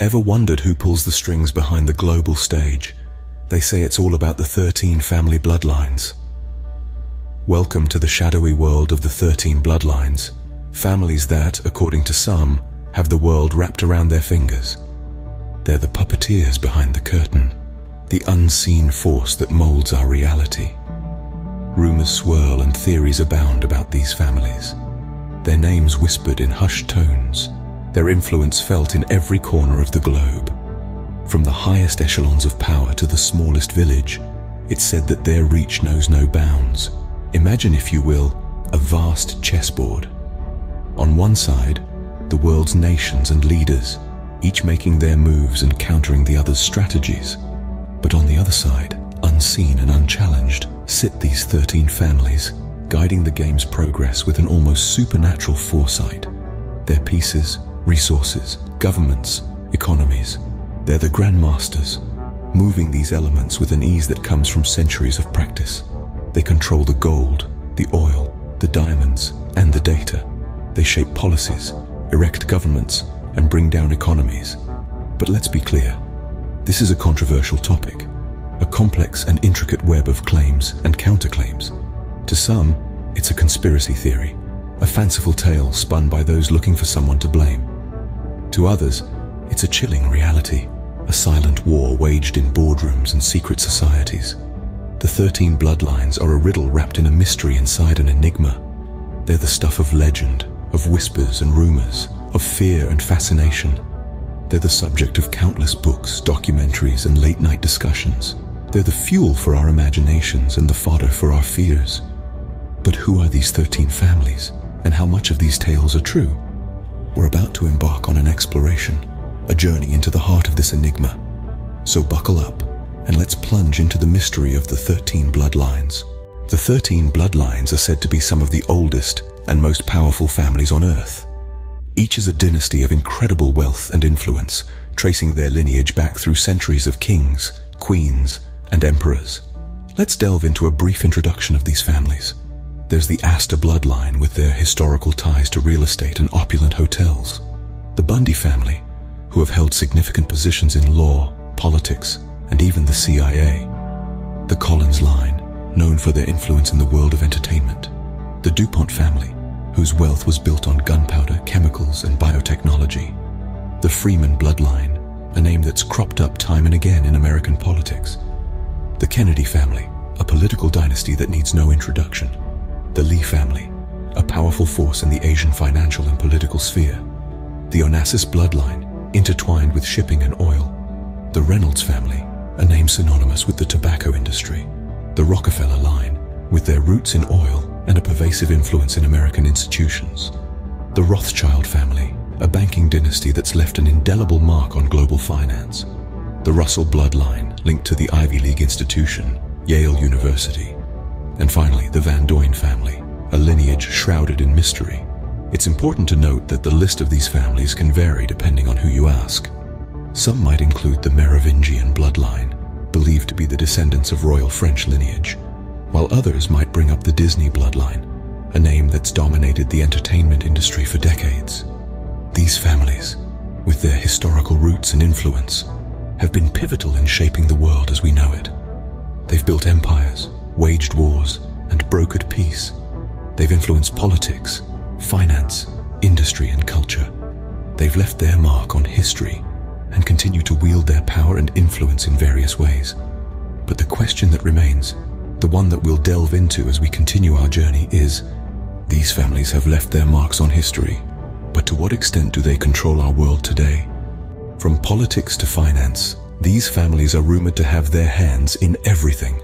Ever wondered who pulls the strings behind the global stage? They say it's all about the 13 family bloodlines. Welcome to the shadowy world of the 13 bloodlines, families that, according to some, have the world wrapped around their fingers. They're the puppeteers behind the curtain, the unseen force that molds our reality. Rumors swirl and theories abound about these families. Their names whispered in hushed tones, their influence felt in every corner of the globe. From the highest echelons of power to the smallest village, it's said that their reach knows no bounds. Imagine, if you will, a vast chessboard. On one side, the world's nations and leaders, each making their moves and countering the other's strategies. But on the other side, unseen and unchallenged, sit these 13 families, guiding the game's progress with an almost supernatural foresight. Their pieces, resources, governments, economies, they're the grandmasters, moving these elements with an ease that comes from centuries of practice. They control the gold, the oil, the diamonds, and the data. They shape policies, erect governments, and bring down economies. But let's be clear, this is a controversial topic, a complex and intricate web of claims and counterclaims. To some, it's a conspiracy theory, a fanciful tale spun by those looking for someone to blame. To others, it's a chilling reality, a silent war waged in boardrooms and secret societies. The 13 bloodlines are a riddle wrapped in a mystery inside an enigma. They're the stuff of legend, of whispers and rumors, of fear and fascination. They're the subject of countless books, documentaries, and late-night discussions. They're the fuel for our imaginations and the fodder for our fears. But who are these 13 families, and how much of these tales are true? We're about to embark on an exploration, a journey into the heart of this enigma. So buckle up, and let's plunge into the mystery of the 13 bloodlines. The 13 bloodlines are said to be some of the oldest and most powerful families on Earth. Each is a dynasty of incredible wealth and influence, tracing their lineage back through centuries of kings, queens, and emperors. Let's delve into a brief introduction of these families. There's the Astor bloodline with their historical ties to real estate and opulent hotels. The Bundy family, who have held significant positions in law, politics, and even the CIA. The Collins line, known for their influence in the world of entertainment. The DuPont family, whose wealth was built on gunpowder, chemicals, and biotechnology. The Freeman bloodline, a name that's cropped up time and again in American politics. The Kennedy family, a political dynasty that needs no introduction the Lee family, a powerful force in the Asian financial and political sphere, the Onassis bloodline, intertwined with shipping and oil, the Reynolds family, a name synonymous with the tobacco industry, the Rockefeller line, with their roots in oil and a pervasive influence in American institutions, the Rothschild family, a banking dynasty that's left an indelible mark on global finance, the Russell bloodline linked to the Ivy League institution, Yale University, and finally, the Van Duyn family, a lineage shrouded in mystery. It's important to note that the list of these families can vary depending on who you ask. Some might include the Merovingian bloodline, believed to be the descendants of royal French lineage, while others might bring up the Disney bloodline, a name that's dominated the entertainment industry for decades. These families, with their historical roots and influence, have been pivotal in shaping the world as we know it. They've built empires, waged wars, and brokered peace. They've influenced politics, finance, industry, and culture. They've left their mark on history and continue to wield their power and influence in various ways. But the question that remains, the one that we'll delve into as we continue our journey is, these families have left their marks on history, but to what extent do they control our world today? From politics to finance, these families are rumored to have their hands in everything.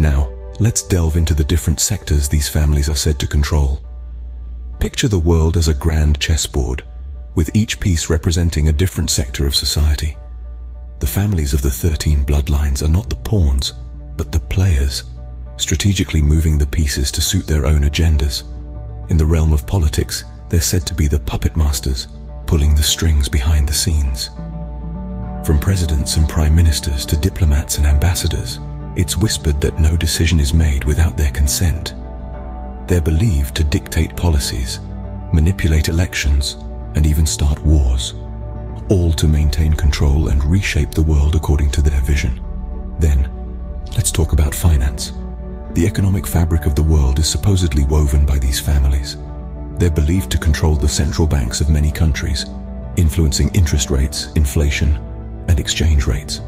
Now, let's delve into the different sectors these families are said to control. Picture the world as a grand chessboard, with each piece representing a different sector of society. The families of the 13 bloodlines are not the pawns, but the players, strategically moving the pieces to suit their own agendas. In the realm of politics, they're said to be the puppet masters, pulling the strings behind the scenes. From presidents and prime ministers to diplomats and ambassadors, it's whispered that no decision is made without their consent. They're believed to dictate policies, manipulate elections, and even start wars. all to maintain control and reshape the world according to their vision. Then, let's talk about finance. The economic fabric of the world is supposedly woven by these families. They're believed to control the central banks of many countries, influencing interest rates, inflation, and exchange rates.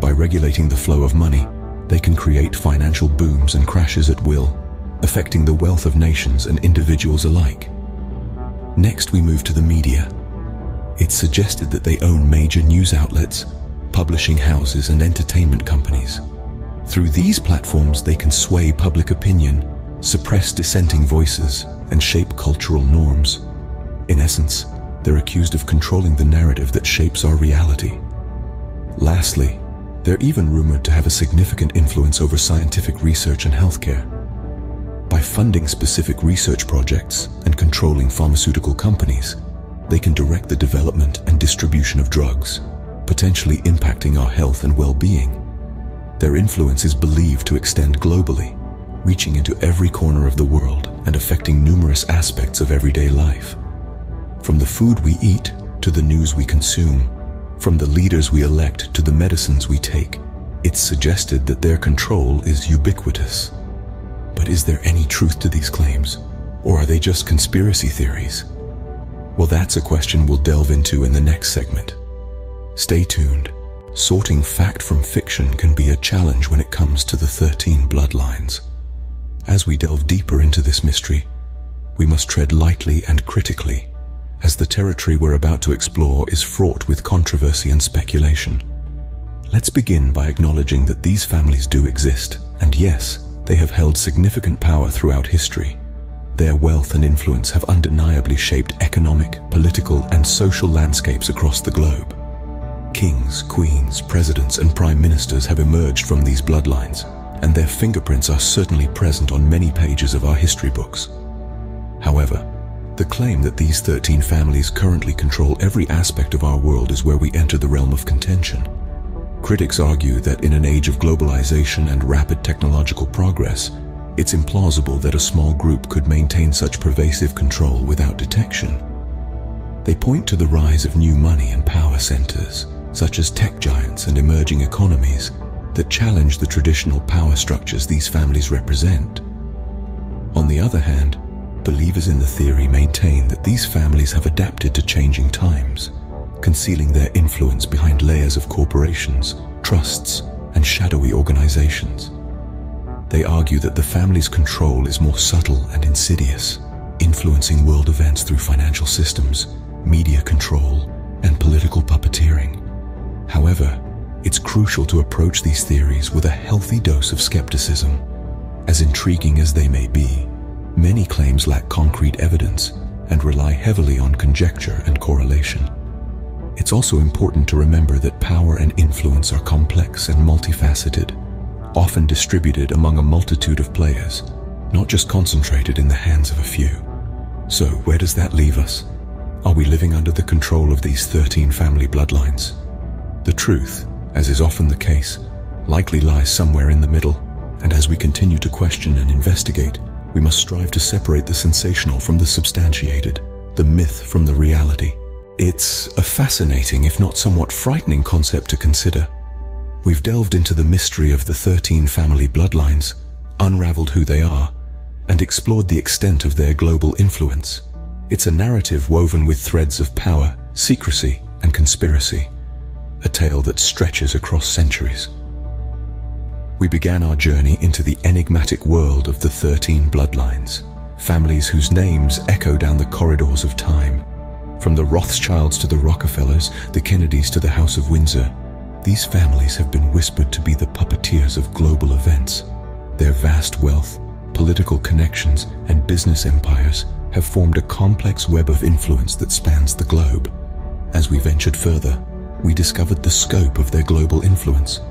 By regulating the flow of money, they can create financial booms and crashes at will, affecting the wealth of nations and individuals alike. Next, we move to the media. It's suggested that they own major news outlets, publishing houses and entertainment companies. Through these platforms, they can sway public opinion, suppress dissenting voices, and shape cultural norms. In essence, they're accused of controlling the narrative that shapes our reality. Lastly, they're even rumored to have a significant influence over scientific research and healthcare. By funding specific research projects and controlling pharmaceutical companies, they can direct the development and distribution of drugs, potentially impacting our health and well-being. Their influence is believed to extend globally, reaching into every corner of the world and affecting numerous aspects of everyday life. From the food we eat to the news we consume, from the leaders we elect to the medicines we take, it's suggested that their control is ubiquitous. But is there any truth to these claims? Or are they just conspiracy theories? Well, that's a question we'll delve into in the next segment. Stay tuned. Sorting fact from fiction can be a challenge when it comes to the 13 bloodlines. As we delve deeper into this mystery, we must tread lightly and critically, as the territory we're about to explore is fraught with controversy and speculation. Let's begin by acknowledging that these families do exist, and yes, they have held significant power throughout history. Their wealth and influence have undeniably shaped economic, political, and social landscapes across the globe. Kings, queens, presidents, and prime ministers have emerged from these bloodlines, and their fingerprints are certainly present on many pages of our history books. However, the claim that these 13 families currently control every aspect of our world is where we enter the realm of contention. Critics argue that in an age of globalization and rapid technological progress, it's implausible that a small group could maintain such pervasive control without detection. They point to the rise of new money and power centers, such as tech giants and emerging economies, that challenge the traditional power structures these families represent. On the other hand, believers in the theory maintain that these families have adapted to changing times, concealing their influence behind layers of corporations, trusts, and shadowy organizations. They argue that the family's control is more subtle and insidious, influencing world events through financial systems, media control, and political puppeteering. However, it's crucial to approach these theories with a healthy dose of skepticism. As intriguing as they may be, many claims lack concrete evidence and rely heavily on conjecture and correlation. It's also important to remember that power and influence are complex and multifaceted, often distributed among a multitude of players, not just concentrated in the hands of a few. So where does that leave us? Are we living under the control of these 13 family bloodlines? The truth as is often the case, likely lies somewhere in the middle, and as we continue to question and investigate, we must strive to separate the sensational from the substantiated, the myth from the reality. It's a fascinating, if not somewhat frightening concept to consider. We've delved into the mystery of the 13 family bloodlines, unraveled who they are, and explored the extent of their global influence. It's a narrative woven with threads of power, secrecy, and conspiracy a tale that stretches across centuries. We began our journey into the enigmatic world of the 13 bloodlines, families whose names echo down the corridors of time. From the Rothschilds to the Rockefellers, the Kennedys to the House of Windsor, these families have been whispered to be the puppeteers of global events. Their vast wealth, political connections, and business empires have formed a complex web of influence that spans the globe. As we ventured further, we discovered the scope of their global influence.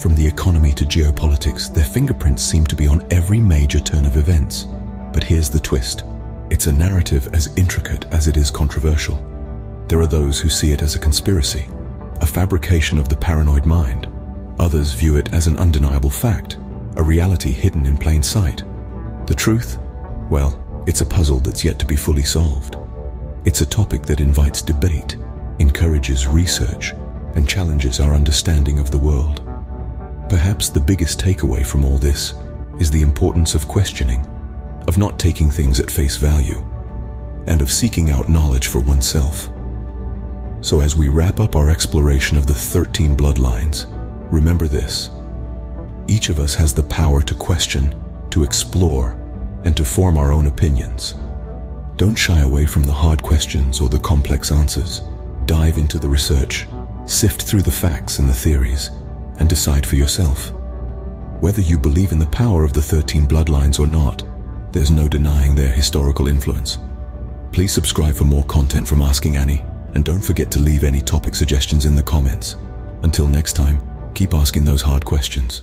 From the economy to geopolitics, their fingerprints seem to be on every major turn of events. But here's the twist. It's a narrative as intricate as it is controversial. There are those who see it as a conspiracy, a fabrication of the paranoid mind. Others view it as an undeniable fact, a reality hidden in plain sight. The truth? Well, it's a puzzle that's yet to be fully solved. It's a topic that invites debate, encourages research, and challenges our understanding of the world. Perhaps the biggest takeaway from all this is the importance of questioning, of not taking things at face value, and of seeking out knowledge for oneself. So as we wrap up our exploration of the 13 bloodlines, remember this. Each of us has the power to question, to explore, and to form our own opinions. Don't shy away from the hard questions or the complex answers. Dive into the research, sift through the facts and the theories, and decide for yourself. Whether you believe in the power of the 13 bloodlines or not, there's no denying their historical influence. Please subscribe for more content from Asking Annie, and don't forget to leave any topic suggestions in the comments. Until next time, keep asking those hard questions.